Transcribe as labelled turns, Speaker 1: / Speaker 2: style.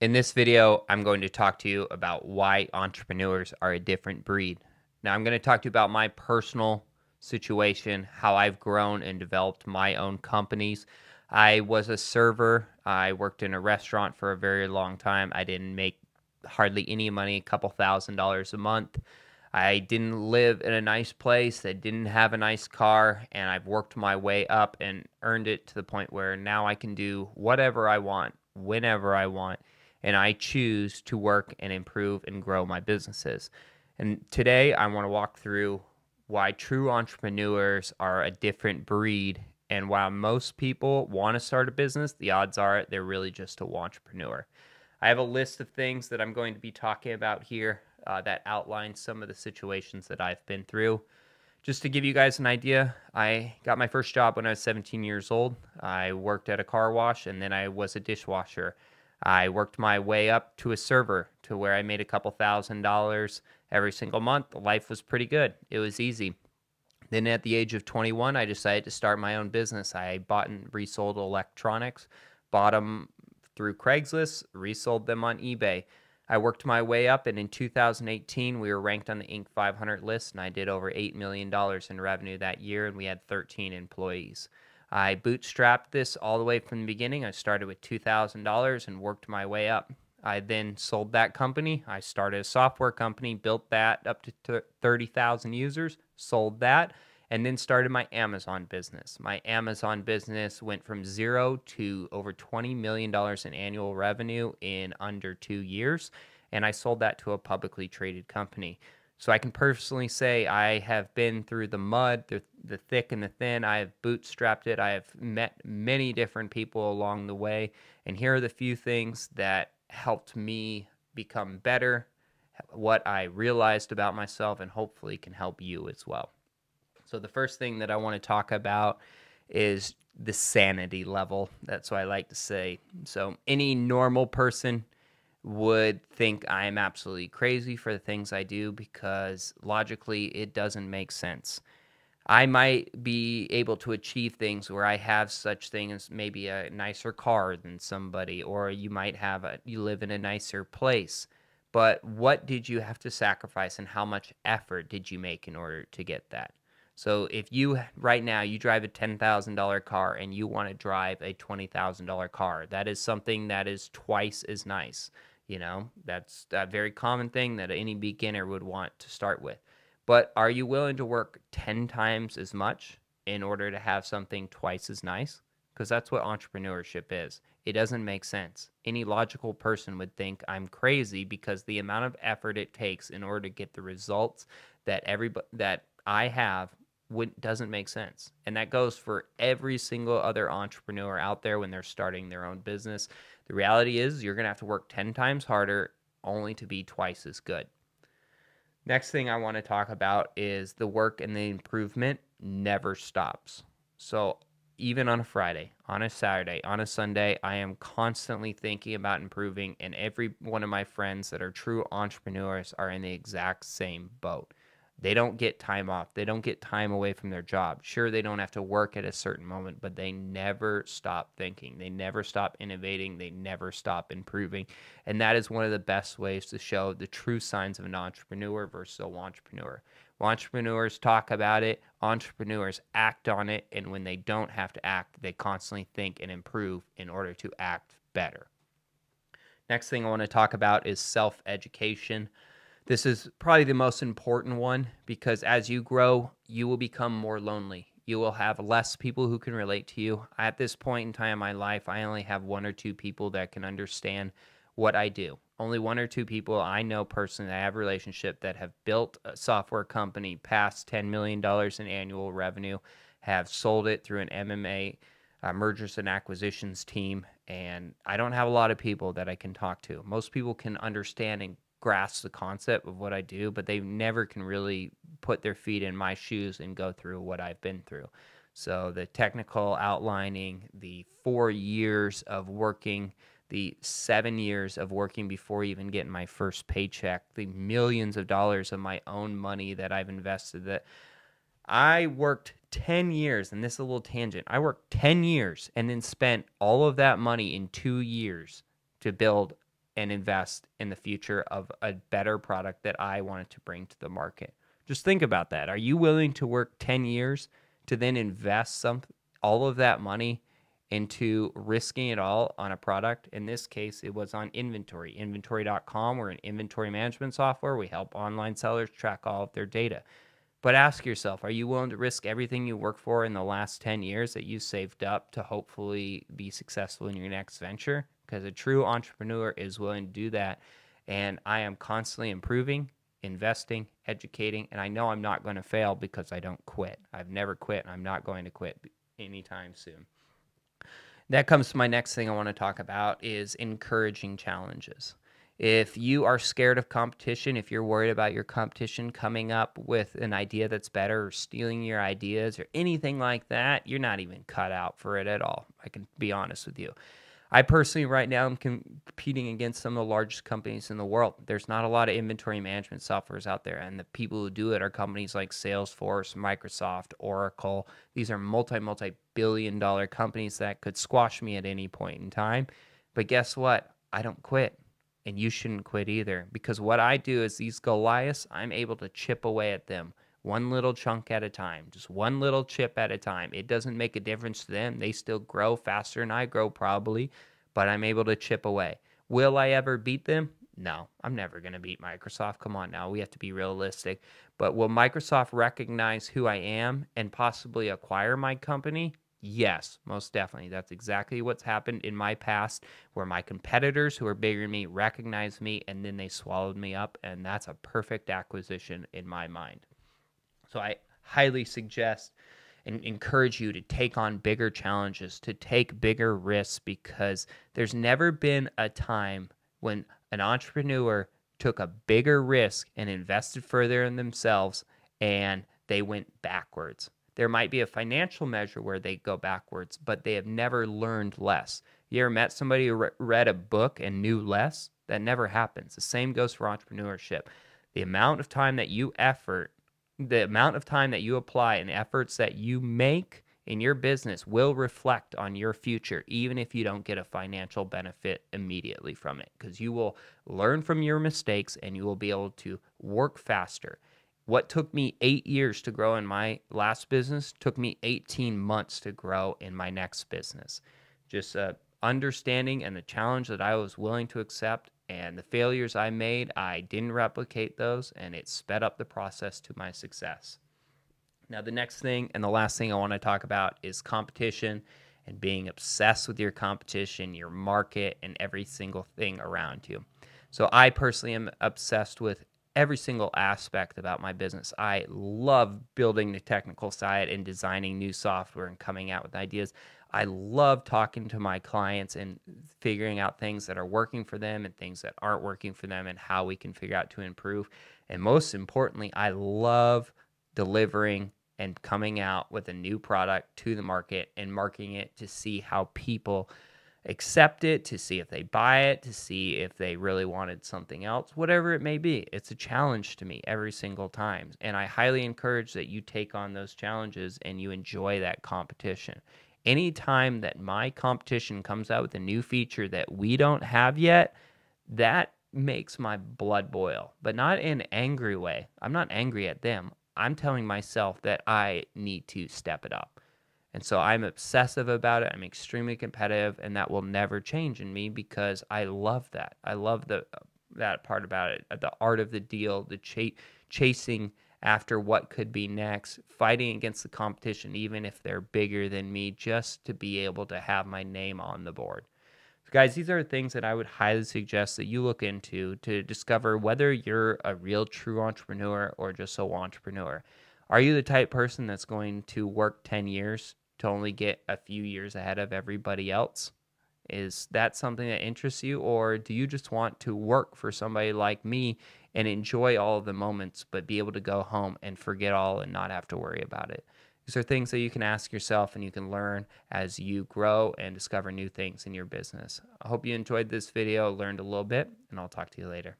Speaker 1: In this video, I'm going to talk to you about why entrepreneurs are a different breed. Now, I'm going to talk to you about my personal situation, how I've grown and developed my own companies. I was a server. I worked in a restaurant for a very long time. I didn't make hardly any money, a couple thousand dollars a month. I didn't live in a nice place. I didn't have a nice car, and I've worked my way up and earned it to the point where now I can do whatever I want, whenever I want, and I choose to work and improve and grow my businesses. And today I want to walk through why true entrepreneurs are a different breed. And while most people want to start a business, the odds are they're really just a wantrepreneur. I have a list of things that I'm going to be talking about here uh, that outlines some of the situations that I've been through. Just to give you guys an idea, I got my first job when I was 17 years old. I worked at a car wash and then I was a dishwasher. I worked my way up to a server to where I made a couple thousand dollars every single month. Life was pretty good. It was easy. Then at the age of 21, I decided to start my own business. I bought and resold electronics, bought them through Craigslist, resold them on eBay. I worked my way up, and in 2018, we were ranked on the Inc. 500 list, and I did over $8 million in revenue that year, and we had 13 employees. I bootstrapped this all the way from the beginning. I started with $2,000 and worked my way up. I then sold that company. I started a software company, built that up to 30,000 users, sold that, and then started my Amazon business. My Amazon business went from zero to over $20 million in annual revenue in under two years. And I sold that to a publicly traded company. So I can personally say I have been through the mud, the, the thick and the thin. I have bootstrapped it. I have met many different people along the way. And here are the few things that helped me become better, what I realized about myself, and hopefully can help you as well. So the first thing that I want to talk about is the sanity level. That's what I like to say. So any normal person would think I am absolutely crazy for the things I do because logically it doesn't make sense. I might be able to achieve things where I have such things maybe a nicer car than somebody, or you might have a, you live in a nicer place. But what did you have to sacrifice and how much effort did you make in order to get that? So if you right now you drive a $10,000 car and you want to drive a $20,000 car, that is something that is twice as nice. You know, that's a very common thing that any beginner would want to start with. But are you willing to work 10 times as much in order to have something twice as nice? Because that's what entrepreneurship is. It doesn't make sense. Any logical person would think I'm crazy because the amount of effort it takes in order to get the results that everybody that I have would, doesn't make sense. And that goes for every single other entrepreneur out there when they're starting their own business. The reality is, you're going to have to work 10 times harder only to be twice as good. Next thing I want to talk about is the work and the improvement never stops. So, even on a Friday, on a Saturday, on a Sunday, I am constantly thinking about improving, and every one of my friends that are true entrepreneurs are in the exact same boat. They don't get time off. They don't get time away from their job. Sure, they don't have to work at a certain moment, but they never stop thinking. They never stop innovating. They never stop improving. And that is one of the best ways to show the true signs of an entrepreneur versus a wantrepreneur. Wantrepreneurs talk about it, entrepreneurs act on it. And when they don't have to act, they constantly think and improve in order to act better. Next thing I want to talk about is self education. This is probably the most important one because as you grow, you will become more lonely. You will have less people who can relate to you. At this point in time in my life, I only have one or two people that can understand what I do. Only one or two people I know personally I have a relationship that have built a software company past $10 million in annual revenue, have sold it through an M&A uh, mergers and acquisitions team. And I don't have a lot of people that I can talk to. Most people can understand and grasp the concept of what I do, but they never can really put their feet in my shoes and go through what I've been through. So the technical outlining, the four years of working, the seven years of working before even getting my first paycheck, the millions of dollars of my own money that I've invested that I worked 10 years, and this is a little tangent. I worked 10 years and then spent all of that money in two years to build and invest in the future of a better product that I wanted to bring to the market. Just think about that. Are you willing to work 10 years to then invest some all of that money into risking it all on a product? In this case, it was on Inventoryy. Inventoryy.com, we're an inventory management software. We help online sellers track all of their data. But ask yourself, are you willing to risk everything you work for in the last 10 years that you saved up to hopefully be successful in your next venture? Because a true entrepreneur is willing to do that. And I am constantly improving, investing, educating, and I know I'm not going to fail because I don't quit. I've never quit, and I'm not going to quit anytime soon. That comes to my next thing I want to talk about is encouraging challenges. If you are scared of competition, if you're worried about your competition coming up with an idea that's better or stealing your ideas or anything like that, you're not even cut out for it at all. I can be honest with you. I personally, right now, I'm competing against some of the largest companies in the world. There's not a lot of inventory management softwares out there, and the people who do it are companies like Salesforce, Microsoft, Oracle. These are multi, multi billion dollar companies that could squash me at any point in time. But guess what? I don't quit and you shouldn't quit either because what I do is these Goliaths, I'm able to chip away at them one little chunk at a time, just one little chip at a time. It doesn't make a difference to them. They still grow faster than I grow, probably, but I'm able to chip away. Will I ever beat them? No, I'm never going to beat Microsoft. Come on now, we have to be realistic. But will Microsoft recognize who I am and possibly acquire my company? Yes, most definitely. That's exactly what's happened in my past where my competitors who are bigger than me recognized me and then they swallowed me up. And that's a perfect acquisition in my mind. So I highly suggest and encourage you to take on bigger challenges, to take bigger risks, because there's never been a time when an entrepreneur took a bigger risk and invested further in themselves and they went backwards. There might be a financial measure where they go backwards, but they have never learned less. You ever met somebody who re- read a book and knew less? That never happens. The same goes for entrepreneurship. The amount of time that you effort, the amount of time that you apply and efforts that you make in your business will reflect on your future, even if you don't get a financial benefit immediately from it, because you will learn from your mistakes and you will be able to work faster. What took me eight years to grow in my last business took me 18 months to grow in my next business. Just uh, understanding and the challenge that I was willing to accept and the failures I made, I didn't replicate those and it sped up the process to my success. Now, the next thing and the last thing I want to talk about is competition and being obsessed with your competition, your market, and every single thing around you. So, I personally am obsessed with every single aspect about my business. I love building the technical side and designing new software and coming out with ideas. I love talking to my clients and figuring out things that are working for them and things that aren't working for them and how we can figure out to improve. And most importantly, I love delivering and coming out with a new product to the market and marketing it to see how people accept it, to see if they buy it, to see if they really wanted something else, whatever it may be. It's a challenge to me every single time. And I highly encourage that you take on those challenges and you enjoy that competition. Anytime that my competition comes out with a new feature that we don't have yet, that makes my blood boil, but not in an angry way. I'm not angry at them. I'm telling myself that I need to step it up. And so I'm obsessive about it. I'm extremely competitive, and that will never change in me because I love that. I love the that part about it, the art of the deal, the ch- chasing after what could be next, fighting against the competition, even if they're bigger than me, just to be able to have my name on the board. So guys, these are things that I would highly suggest that you look into to discover whether you're a real true entrepreneur or just a wantrepreneur. Are you the type person that's going to work 10 years to only get a few years ahead of everybody else? Is that something that interests you, or do you just want to work for somebody like me and enjoy all of the moments, but be able to go home and forget all and not have to worry about it? These are things that you can ask yourself and you can learn as you grow and discover new things in your business. I hope you enjoyed this video, learned a little bit, and I'll talk to you later.